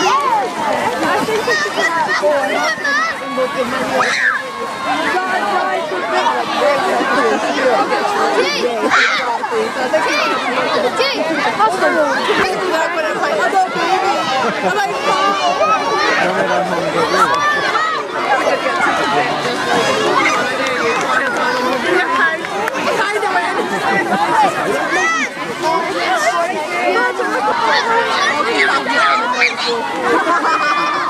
Yes! I think it's a good. Ha ha ha!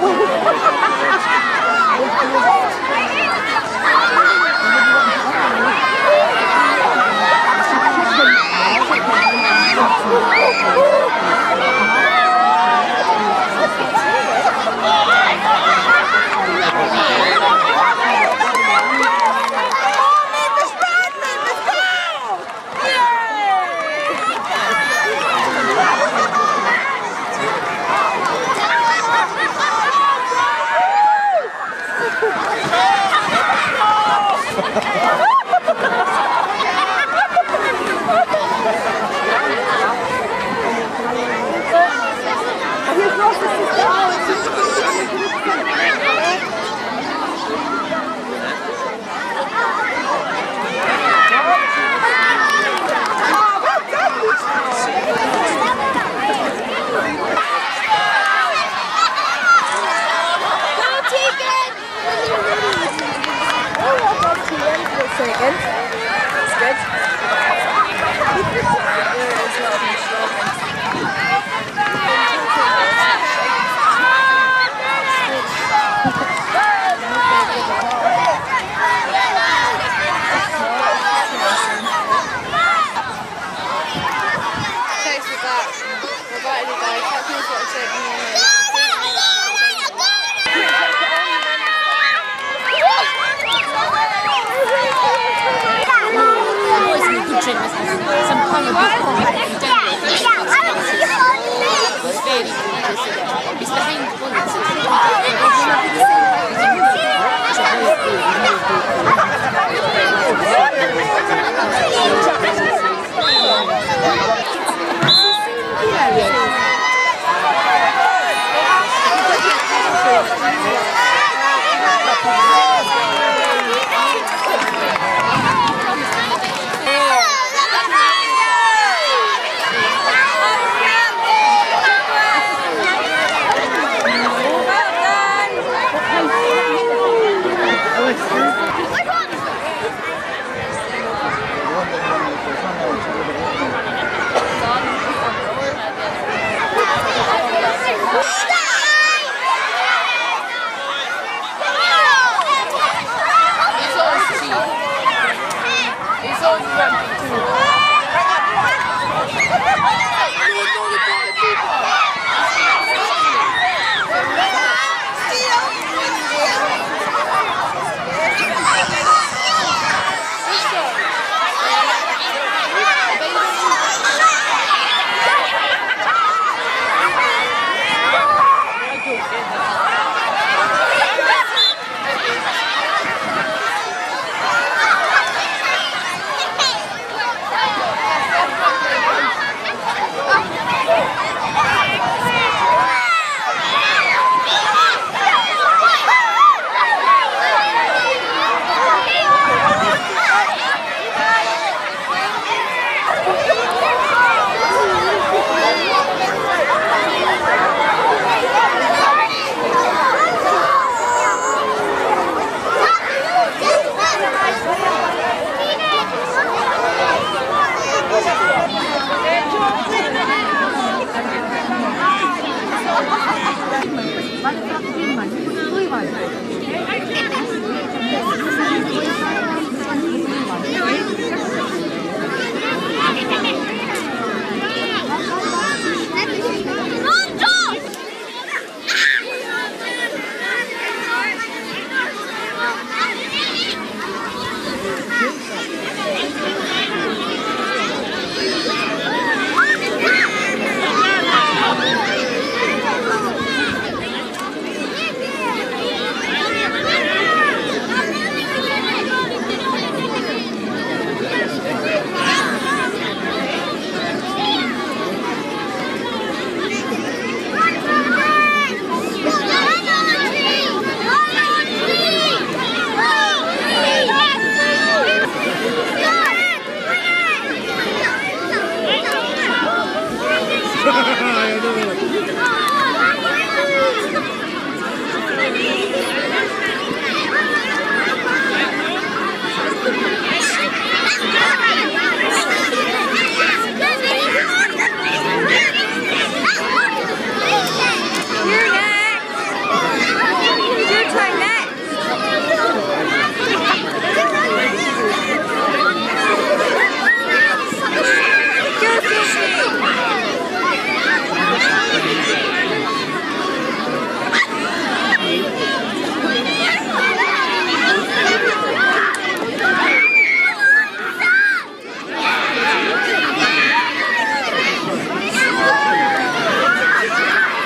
quá it?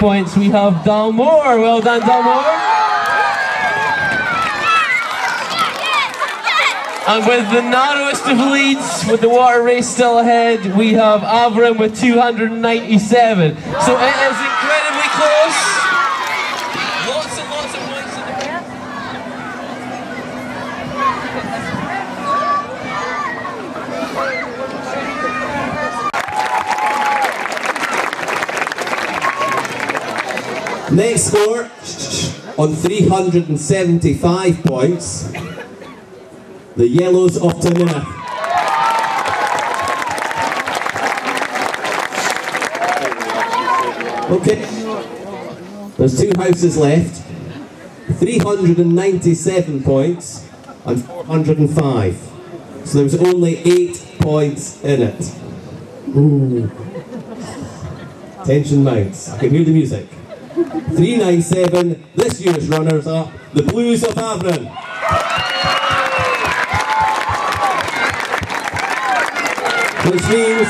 Points, we have Dalmore. Well done, Dalmore. And with the narrowest of leads, with the water race still ahead, we have Avram with 297. So it is incredibly close. Lots and lots of points in the game. Next score on 375 points. The Yellows of Tanina. Okay. There's two houses left. 397 points and 405. So there's only eight points in it. Ooh. Tension mounts. I can hear the music. 397, this year's runners up, the Blues of Avron. Which means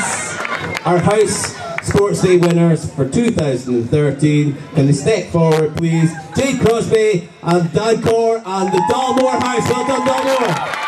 our House Sports Day winners for 2013. Can they step forward, please? Jade Crosby and Dan Core and the Dalmore House. Well done, Dalmore.